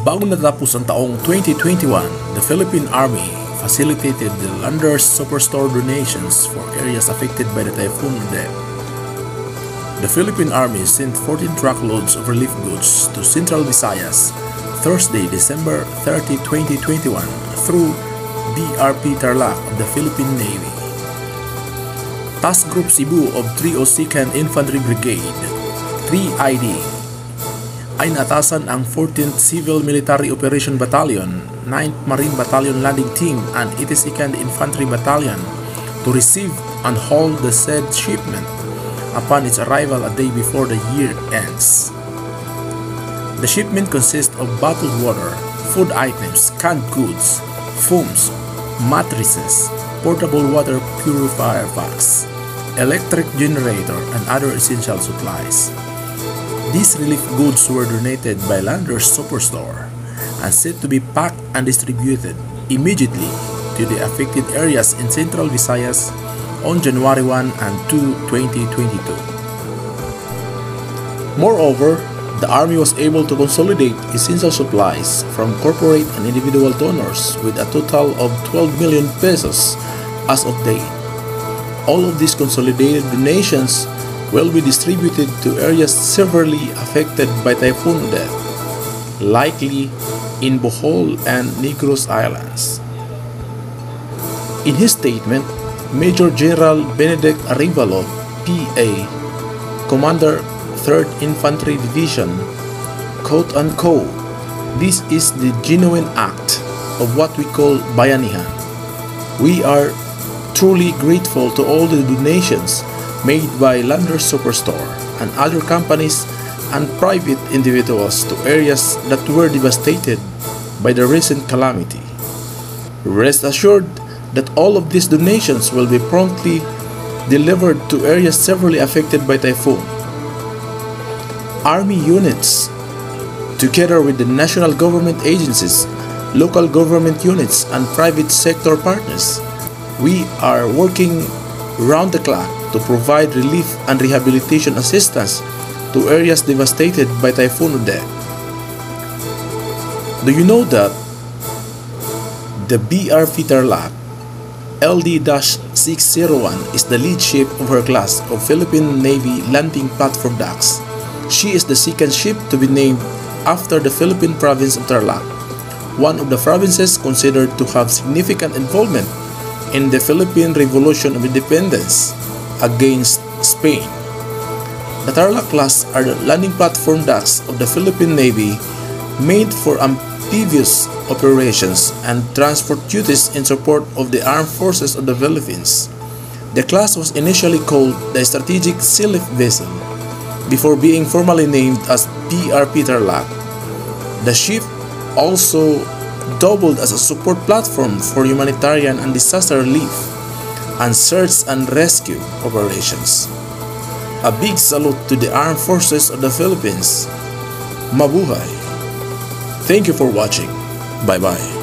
Bago natapos ang taong 2021, the Philippine Army facilitated the Landers Superstore donations for areas affected by the Typhoon Odette. The Philippine Army sent 14 truckloads of relief goods to Central Visayas Thursday, December 30, 2021 through BRP Tarlac of the Philippine Navy. Task Group Cebu of 302nd Infantry Brigade, 3ID, ay natasan ang 14th Civil Military Operation Battalion, 9th Marine Battalion Landing Team, and 82nd Infantry Battalion to receive and hold the said shipment upon its arrival a day before the year ends. The shipment consists of bottled water, food items, canned goods, foams, mattresses, portable water purifier packs, electric generator, and other essential supplies. These relief goods were donated by Landers Superstore and said to be packed and distributed immediately to the affected areas in Central Visayas on January 1 and 2, 2022. Moreover, the Army was able to consolidate essential supplies from corporate and individual donors with a total of 12 million pesos as of date. All of these consolidated donations will be distributed to areas severely affected by Typhoon Odette, likely in Bohol and Negros Islands. In his statement, Major General Benedict Arevalo, PA, Commander 3rd Infantry Division, quote unquote, this is the genuine act of what we call bayanihan. We are truly grateful to all the donations made by Landers Superstore and other companies and private individuals to areas that were devastated by the recent calamity. Rest assured that all of these donations will be promptly delivered to areas severely affected by typhoon. Army units, together with the national government agencies, local government units, and private sector partners, we are working round the clock to provide relief and rehabilitation assistance to areas devastated by Typhoon Odette. Do you know that the BRP Tarlac LD-601 is the lead ship of her class of Philippine Navy landing platform docks. She is the second ship to be named after the Philippine province of Tarlac, one of the provinces considered to have significant involvement in the Philippine Revolution of Independence against Spain. The Tarlac class are the landing platform docks of the Philippine Navy made for amphibious operations and transport duties in support of the armed forces of the Philippines. The class was initially called the Strategic Sealift Vessel before being formally named as BRP Tarlac. The ship also doubled as a support platform for humanitarian and disaster relief and search and rescue operations. A big salute to the armed forces of the Philippines. Mabuhay! Thank you for watching. Bye-bye.